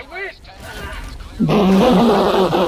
I wish.